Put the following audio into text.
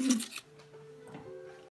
Mm.